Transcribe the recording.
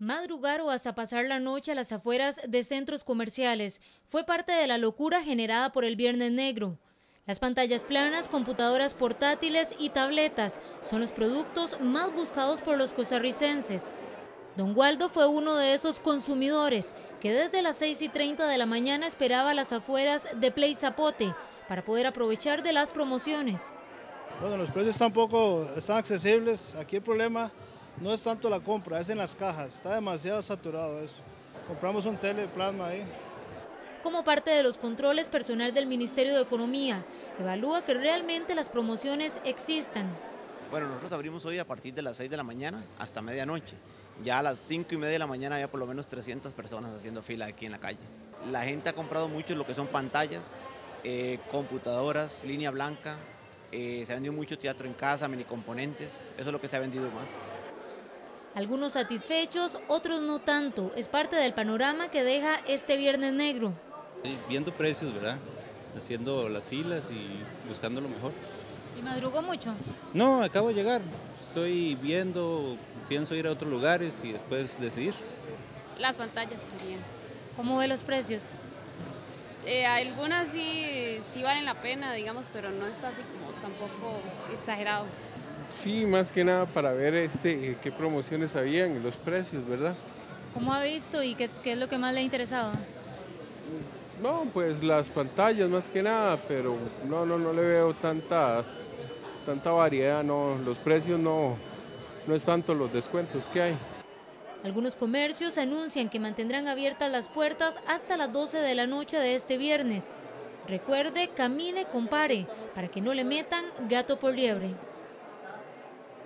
Madrugar o hasta pasar la noche a las afueras de centros comerciales fue parte de la locura generada por el Viernes Negro. Las pantallas planas, computadoras portátiles y tabletas son los productos más buscados por los costarricenses. Don Waldo fue uno de esos consumidores que desde las 6 y 30 de la mañana esperaba a las afueras de Play Zapote para poder aprovechar de las promociones. Bueno, los precios tampoco están accesibles. Aquí el problema no es tanto la compra, es en las cajas. Está demasiado saturado eso. Compramos un teleplasma ahí. Como parte de los controles, personal del Ministerio de Economía evalúa que realmente las promociones existan. Bueno, nosotros abrimos hoy a partir de las 6 de la mañana hasta medianoche. Ya a las 5 y media de la mañana había por lo menos 300 personas haciendo fila aquí en la calle. La gente ha comprado mucho lo que son pantallas, eh, computadoras, línea blanca, eh, se ha vendido mucho teatro en casa, mini componentes, eso es lo que se ha vendido más. Algunos satisfechos, otros no tanto. Es parte del panorama que deja este Viernes Negro. Viendo precios, ¿verdad? Haciendo las filas y buscando lo mejor. ¿Y madrugó mucho? No, acabo de llegar. Estoy viendo, pienso ir a otros lugares y después decidir. Las pantallas serían. ¿Cómo ve los precios? Eh, algunas sí, sí valen la pena, digamos, pero no está así como tampoco exagerado. Sí, más que nada para ver este, qué promociones habían y los precios, ¿verdad? ¿Cómo ha visto y qué, qué es lo que más le ha interesado? No, pues las pantallas más que nada, pero no, no, no le veo tanta, tanta variedad, no, los precios no, no es tanto los descuentos que hay. Algunos comercios anuncian que mantendrán abiertas las puertas hasta las 12 de la noche de este viernes. Recuerde, camine, compare, para que no le metan gato por liebre.